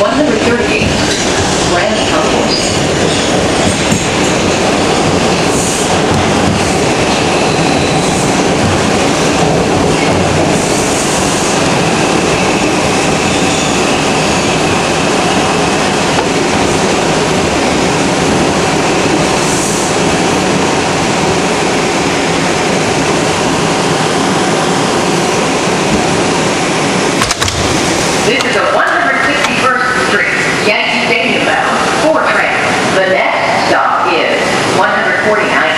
138th Street, Ranch This is a 161st Street, recording. I